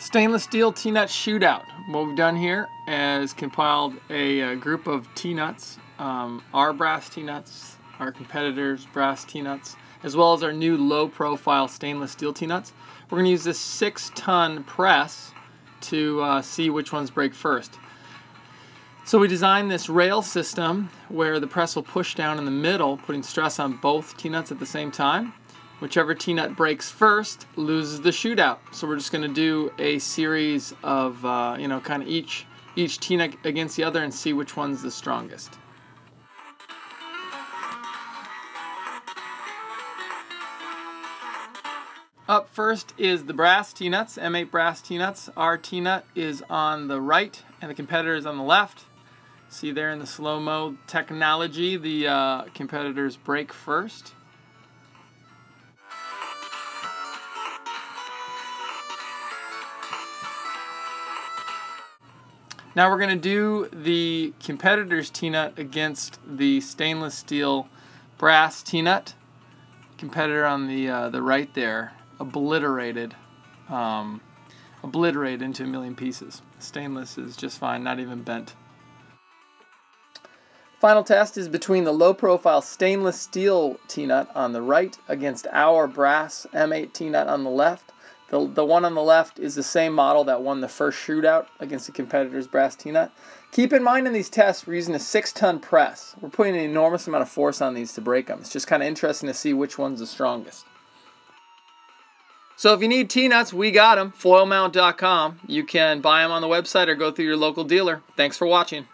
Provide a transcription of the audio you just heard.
Stainless steel T-nut shootout. What we've done here is compiled a, a group of T-nuts, um, our brass T-nuts, our competitors' brass T-nuts, as well as our new low-profile stainless steel T-nuts. We're going to use this six-ton press to uh, see which ones break first. So we designed this rail system where the press will push down in the middle, putting stress on both T-nuts at the same time. Whichever T-nut breaks first loses the shootout. So we're just going to do a series of, uh, you know, kind of each, each T-nut against the other and see which one's the strongest. Up first is the brass T-nuts, M8 brass T-nuts. Our T-nut is on the right and the competitor is on the left. See there in the slow-mo technology, the uh, competitors break first. Now we're going to do the competitor's T-nut against the stainless steel brass T-nut. Competitor on the uh, the right there, obliterated, um, obliterated into a million pieces. Stainless is just fine, not even bent. Final test is between the low-profile stainless steel T-nut on the right against our brass M8 T-nut on the left. The, the one on the left is the same model that won the first shootout against the competitor's brass T-nut. Keep in mind in these tests, we're using a six-ton press. We're putting an enormous amount of force on these to break them. It's just kind of interesting to see which one's the strongest. So if you need T-nuts, we got them, foilmount.com. You can buy them on the website or go through your local dealer. Thanks for watching.